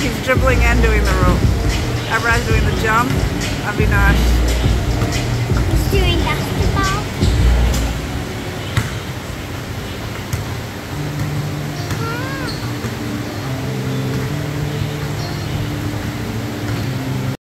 He's dribbling and doing the rope. Everyone's doing the jump. Avinash He's be nice.